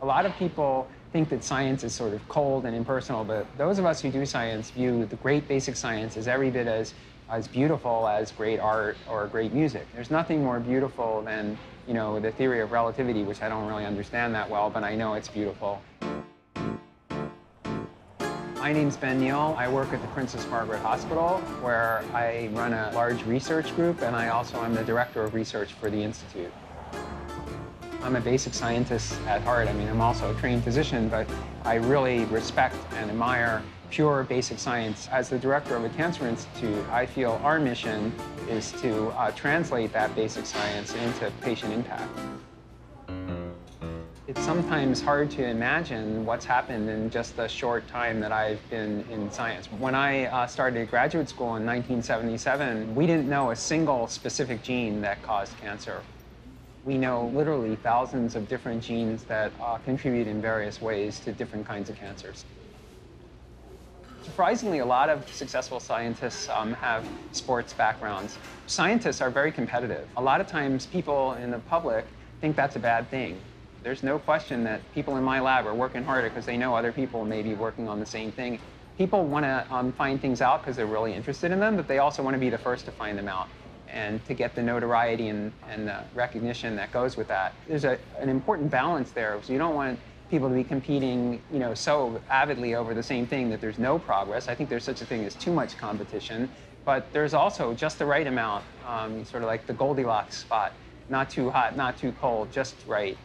A lot of people think that science is sort of cold and impersonal, but those of us who do science view the great basic science as every bit as, as beautiful as great art or great music. There's nothing more beautiful than, you know, the theory of relativity, which I don't really understand that well, but I know it's beautiful. My name's Ben Neel. I work at the Princess Margaret Hospital, where I run a large research group, and I also am the director of research for the Institute. I'm a basic scientist at heart. I mean, I'm also a trained physician, but I really respect and admire pure basic science. As the director of a cancer institute, I feel our mission is to uh, translate that basic science into patient impact. It's sometimes hard to imagine what's happened in just the short time that I've been in science. When I uh, started graduate school in 1977, we didn't know a single specific gene that caused cancer. We know literally thousands of different genes that uh, contribute in various ways to different kinds of cancers. Surprisingly, a lot of successful scientists um, have sports backgrounds. Scientists are very competitive. A lot of times people in the public think that's a bad thing. There's no question that people in my lab are working harder because they know other people may be working on the same thing. People want to um, find things out because they're really interested in them, but they also want to be the first to find them out and to get the notoriety and, and the recognition that goes with that. There's a, an important balance there. So you don't want people to be competing, you know, so avidly over the same thing that there's no progress. I think there's such a thing as too much competition, but there's also just the right amount, um, sort of like the Goldilocks spot. Not too hot, not too cold, just right.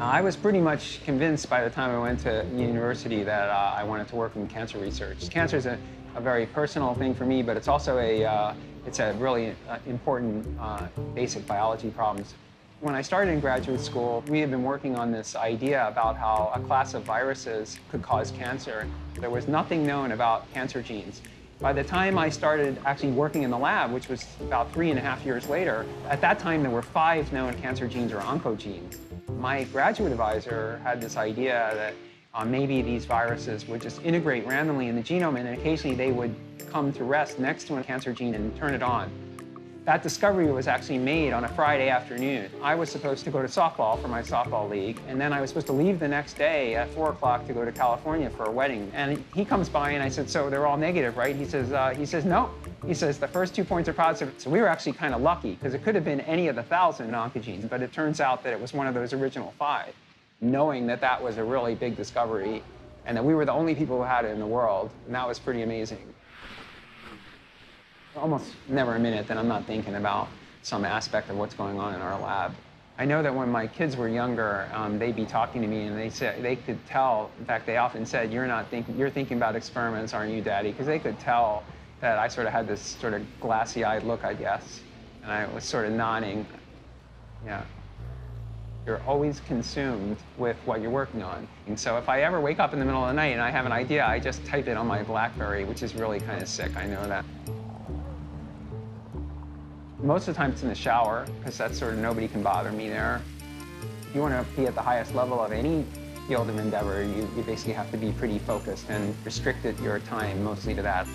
I was pretty much convinced by the time I went to university that uh, I wanted to work in cancer research. Cancer is a, a, very personal thing for me, but it's also a, uh, it's a really uh, important uh, basic biology problems. When I started in graduate school, we had been working on this idea about how a class of viruses could cause cancer. There was nothing known about cancer genes. By the time I started actually working in the lab, which was about three and a half years later, at that time there were five known cancer genes or oncogenes. My graduate advisor had this idea that uh, maybe these viruses would just integrate randomly in the genome and occasionally they would come to rest next to a cancer gene and turn it on. That discovery was actually made on a Friday afternoon. I was supposed to go to softball for my softball league, and then I was supposed to leave the next day at 4 o'clock to go to California for a wedding. And he comes by and I said, so they're all negative, right? He says, uh, he says, no. He says, the first two points are positive. So we were actually kind of lucky, because it could have been any of the thousand oncogenes, but it turns out that it was one of those original five. Knowing that that was a really big discovery, and that we were the only people who had it in the world, and that was pretty amazing almost never a minute that I'm not thinking about some aspect of what's going on in our lab. I know that when my kids were younger, um, they'd be talking to me and they said they could tell. In fact, they often said, "You're not thinking. You're thinking about experiments, aren't you, Daddy?" Because they could tell that I sort of had this sort of glassy-eyed look, I guess, and I was sort of nodding. Yeah. You're always consumed with what you're working on. And so if I ever wake up in the middle of the night and I have an idea, I just type it on my BlackBerry, which is really kind of sick. I know that. Most of the time it's in the shower, because that's sort of nobody can bother me there. If you want to be at the highest level of any field of endeavor, you, you basically have to be pretty focused and restricted your time mostly to that.